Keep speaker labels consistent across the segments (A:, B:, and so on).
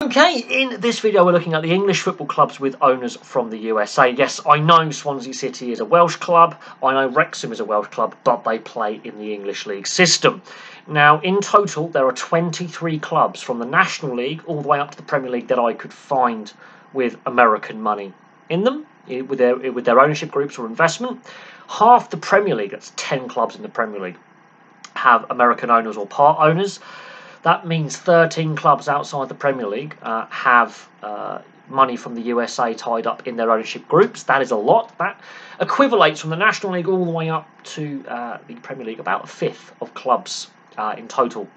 A: Okay, in this video we're looking at the English football clubs with owners from the USA. Yes, I know Swansea City is a Welsh club, I know Wrexham is a Welsh club, but they play in the English League system. Now, in total, there are 23 clubs from the National League all the way up to the Premier League that I could find with American money in them, with their, with their ownership groups or investment. Half the Premier League, that's 10 clubs in the Premier League, have American owners or part owners. That means 13 clubs outside the Premier League uh, have uh, money from the USA tied up in their ownership groups. That is a lot. That equivalates from the National League all the way up to uh, the Premier League. About a fifth of clubs uh, in total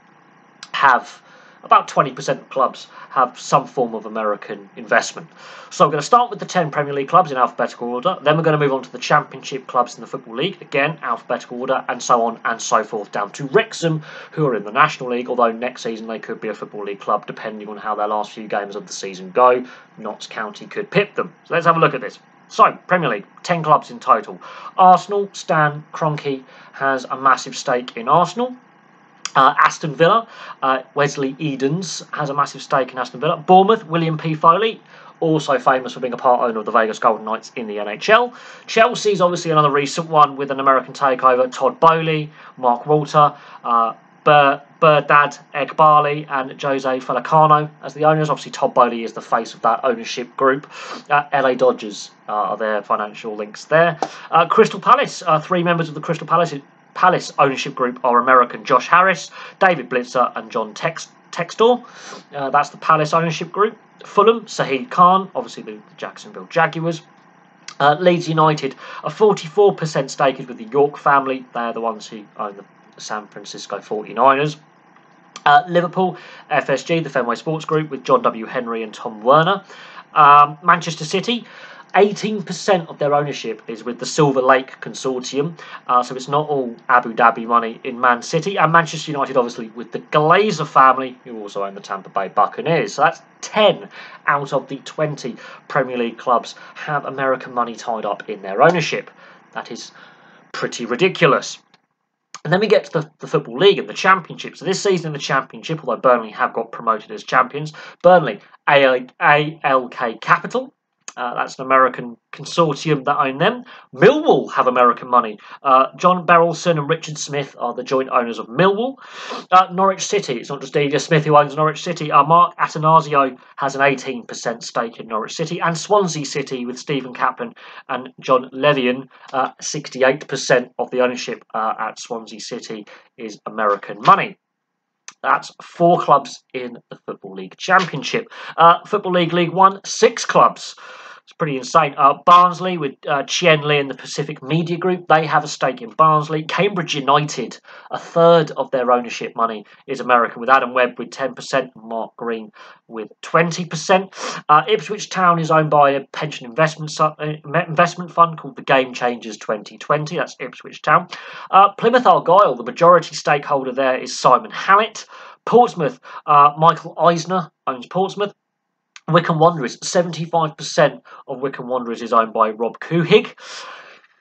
A: have about 20% of clubs have some form of American investment. So we're going to start with the 10 Premier League clubs in alphabetical order. Then we're going to move on to the Championship clubs in the Football League, again, alphabetical order, and so on and so forth, down to Wrexham, who are in the National League, although next season they could be a Football League club, depending on how their last few games of the season go. Notts County could pip them. So let's have a look at this. So, Premier League, 10 clubs in total. Arsenal, Stan Kroenke has a massive stake in Arsenal. Uh, Aston Villa, uh, Wesley Edens has a massive stake in Aston Villa. Bournemouth, William P. Foley, also famous for being a part owner of the Vegas Golden Knights in the NHL. Chelsea's obviously another recent one with an American takeover. Todd Boehly, Mark Walter, uh, Bur- Burdad Eghbali, and Jose Feliciano as the owners. Obviously, Todd Boehly is the face of that ownership group. Uh, LA Dodgers uh, are their financial links there. Uh, Crystal Palace, uh, three members of the Crystal Palace Palace ownership group are American Josh Harris, David Blitzer, and John Tex- Textor. Uh, that's the Palace ownership group. Fulham, Shahid Khan, obviously the, Jacksonville Jaguars. Uh, Leeds United, a 44% stake is with the York family. They're the ones who own the San Francisco 49ers. Uh, Liverpool, FSG, the Fenway Sports Group, with John W. Henry and Tom Werner. Um, Manchester City, 18% of their ownership is with the Silver Lake Consortium, uh, so it's not all Abu Dhabi money in Man City. And Manchester United, obviously, with the Glazer family, who also own the Tampa Bay Buccaneers. So that's 10 out of the 20 Premier League clubs have American money tied up in their ownership. That is pretty ridiculous. And then we get to the, the, Football League and the Championship. So this season in the Championship, although Burnley have got promoted as champions, Burnley, ALK Capital, uh, that's an American consortium that own them. Millwall have American money. Uh, John Berylson and Richard Smith are the joint owners of Millwall. Uh, Norwich City, it's not just Delia Smith who owns Norwich City. Uh, Mark Attanasio has an 18% stake in Norwich City. And Swansea City with Stephen Kaplan and John Levien, 68% uh, of the ownership uh, at Swansea City is American money. That's four clubs in the Football League Championship. Football League League One, six clubs. It's pretty insane. Uh, Barnsley with uh, Chien Lee and the Pacific Media Group, they have a stake in Barnsley. Cambridge United, a third of their ownership money is American, with Adam Webb with 10%, Mark Green with 20%. Uh, Ipswich Town is owned by a pension investment uh, investment fund called the Game Changers 2020. That's Ipswich Town. Uh, Plymouth Argyle, the majority stakeholder there is Simon Howitt. Portsmouth, uh, Michael Eisner owns Portsmouth. Wycombe Wanderers, 75% of Wycombe Wanderers is owned by Rob Couhig.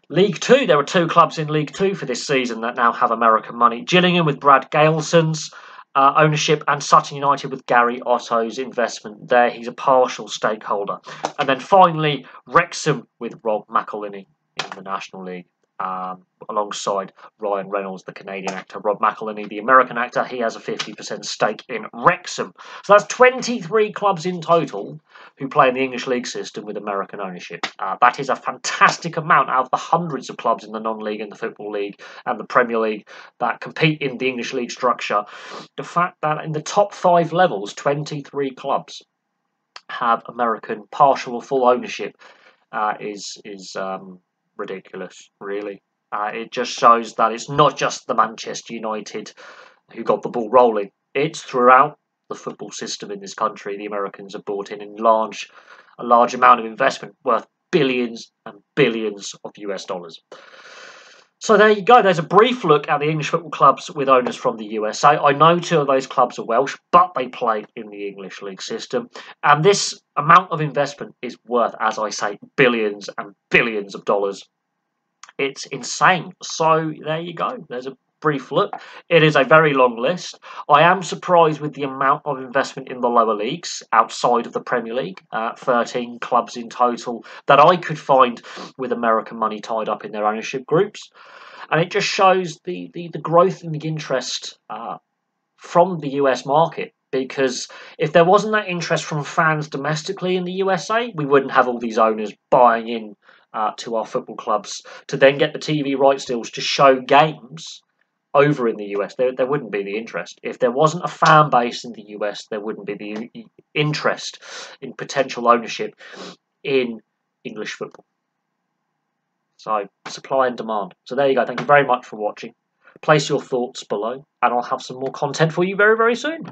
A: League Two, there are two clubs in League Two for this season that now have American money. Gillingham with Brad Galinson's uh, ownership and Sutton United with Gary Otto's investment there. He's a partial stakeholder. And then finally, Wrexham with Rob McElhenney in the National League um, alongside Ryan Reynolds, the Canadian actor, Rob McElhenney, the American actor. He has a 50% stake in Wrexham. So that's 23 clubs in total who play in the English league system with American ownership. Uh, that is a fantastic amount out of the hundreds of clubs in the non-league and the Football League and the Premier League that compete in the English league structure. The fact that in the top five levels, 23 clubs have American partial or full ownership uh, is is um, ridiculous, really. Uh, it just shows that it's not just the Manchester United who got the ball rolling. It's throughout the football system in this country. The Americans have brought in, in large, a large amount of investment worth billions and billions of US dollars. So there you go. There's a brief look at the English football clubs with owners from the USA. I know two of those clubs are Welsh, but they play in the English league system. And this amount of investment is worth, as I say, billions and billions of dollars. It's insane. So there you go. There's a brief look. It is a very long list. I am surprised with the amount of investment in the lower leagues outside of the Premier League. Uh, 13 clubs in total that I could find with American money tied up in their ownership groups. And it just shows the, the, the growth in the interest uh, from the US market because if there wasn't that interest from fans domestically in the USA, we wouldn't have all these owners buying in uh, to our football clubs to then get the TV rights deals to show games over in the US. There, there wouldn't be the interest. If there wasn't a fan base in the US, there wouldn't be the interest in potential ownership in English football. So, supply and demand. So, there you go. Thank you very much for watching. Place your thoughts below, and I'll have some more content for you very, very soon.